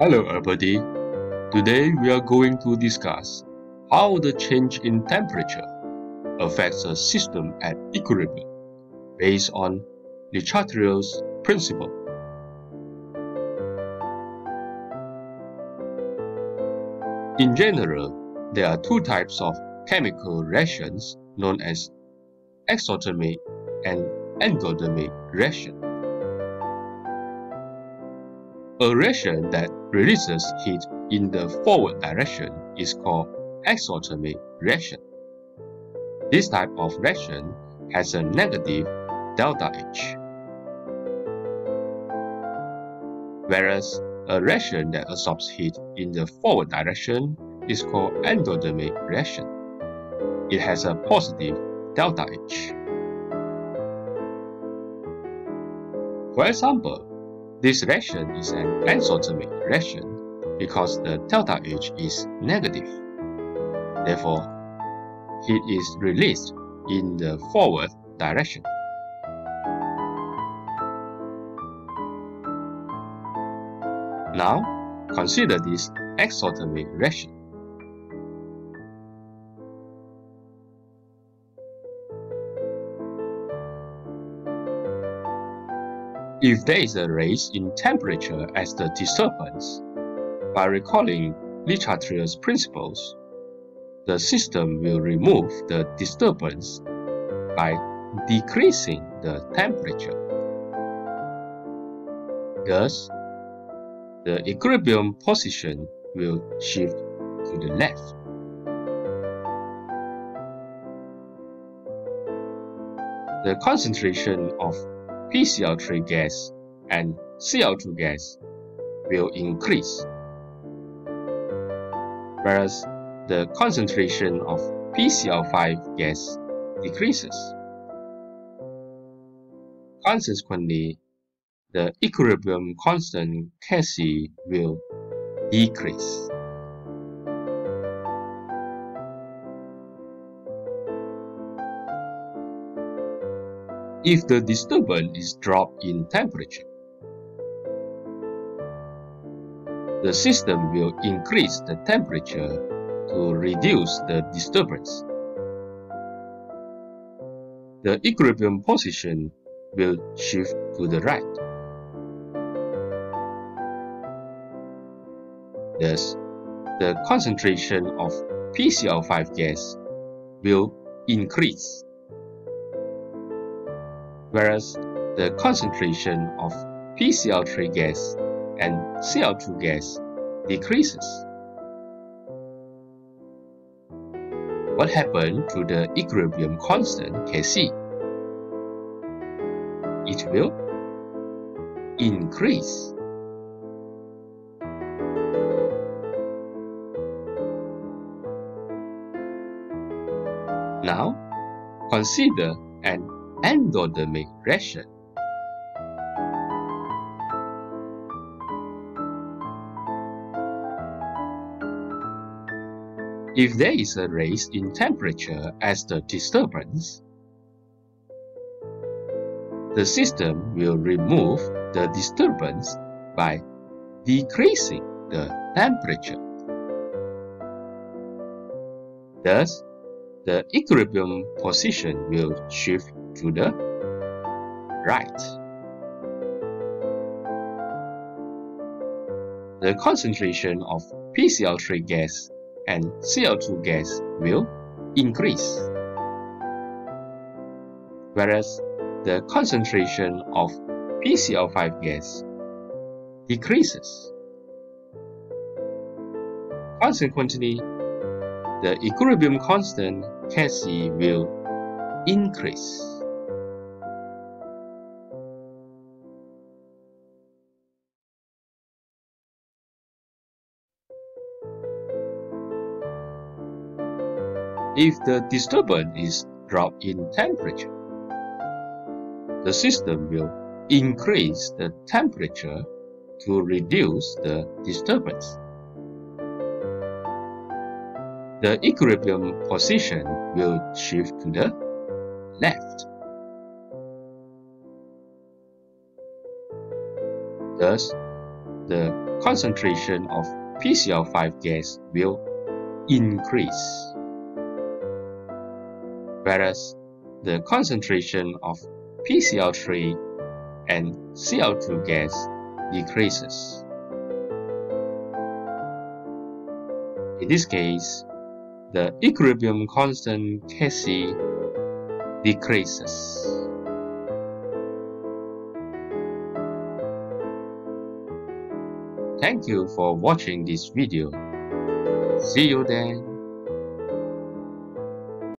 Hello everybody. Today we are going to discuss how the change in temperature affects a system at equilibrium based on Le Chatelier's principle. In general, there are two types of chemical reactions known as exothermic and endothermic reaction. A reaction that releases heat in the forward direction is called exothermic reaction. This type of reaction has a negative delta H. Whereas a reaction that absorbs heat in the forward direction is called endothermic reaction. It has a positive delta H. For example, this reaction is an exothermic reaction because the delta H is negative. Therefore, heat is released in the forward direction. Now, consider this exothermic reaction. If there is a raise in temperature as the disturbance, by recalling Le Chatelier's principles, the system will remove the disturbance by decreasing the temperature. Thus, the equilibrium position will shift to the left. The concentration of PCl3 gas and Cl2 gas will increase, whereas the concentration of PCl5 gas decreases. Consequently, the equilibrium constant Kc will decrease. If the disturbance is dropped in temperature, the system will increase the temperature to reduce the disturbance. The equilibrium position will shift to the right. Thus, the concentration of PCl5 gas will increase, whereas the concentration of PCl3 gas and Cl2 gas decreases. What happened to the equilibrium constant Kc? It will increase. Now, consider an endothermic reaction. If there is a raise in temperature as the disturbance, the system will remove the disturbance by decreasing the temperature. Thus, the equilibrium position will shift to the right. The concentration of PCl3 gas and Cl2 gas will increase, whereas the concentration of PCl5 gas decreases. Consequently, the equilibrium constant Kc will increase. If the disturbance is drop in temperature, the system will increase the temperature to reduce the disturbance. The equilibrium position will shift to the left. Thus, the concentration of PCl5 gas will increase, whereas the concentration of PCl3 and Cl2 gas decreases. In this case, the equilibrium constant Kc decreases. Thank you for watching this video. See you then.